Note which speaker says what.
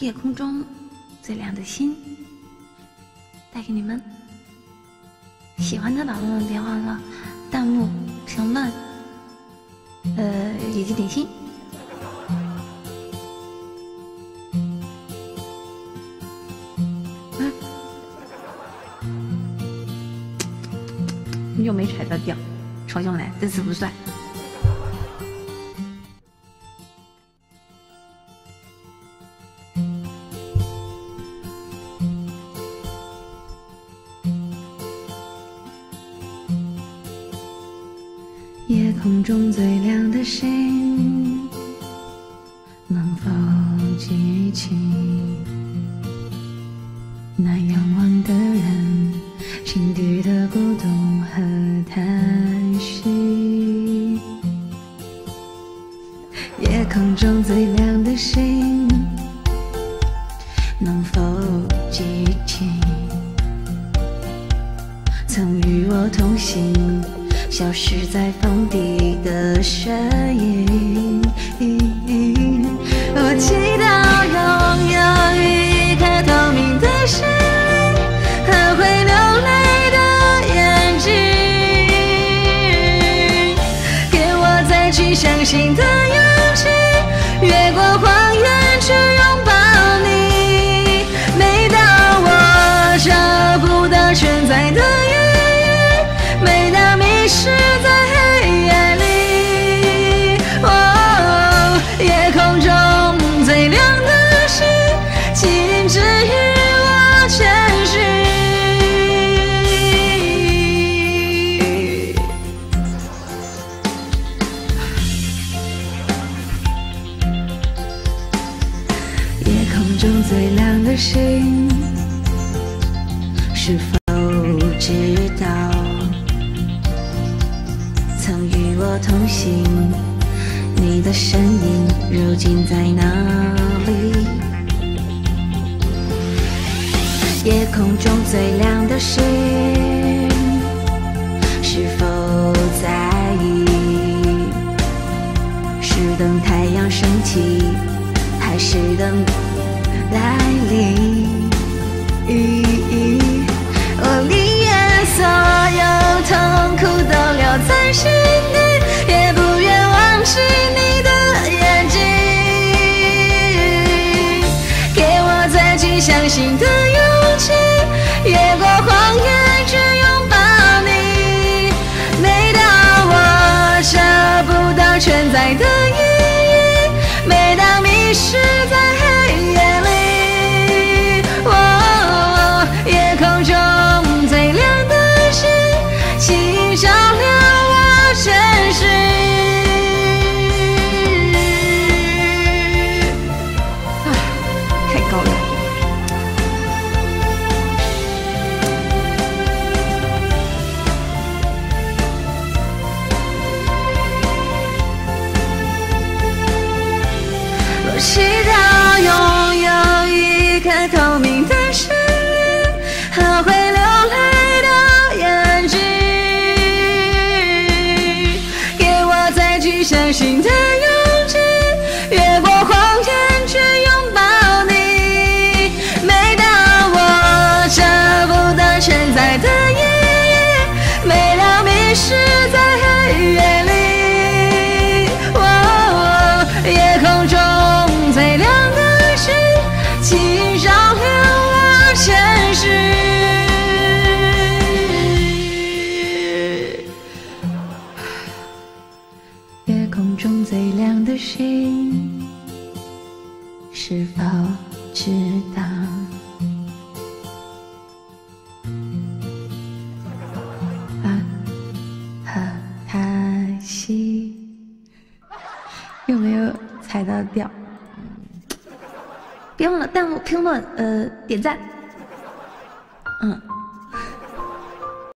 Speaker 1: 夜空中最亮的星，带给你们。喜欢的宝宝们别忘了弹幕、评论，呃，以及点心。又没踩到掉，重新来，这次不算。空中最亮的星，能否记起那仰望的人心底的孤独和叹息？夜空中最亮的星，能否记起曾与我同行？消失在风底的身影。我祈祷拥有一颗透明的心和会流泪的眼睛，给我再去相信的勇气，越过最亮的星，是否知道？曾与我同行，你的身影如今在哪里？夜空中最亮的星，是否在意？是等太阳升起，还是等来临？我宁愿所有痛苦都留在心底，也不愿忘记你的眼睛。给我再去相信的我祈空中最亮的星，是否知道？啊和叹息，有没有踩到调？别忘了弹幕、评论、呃，点赞。嗯。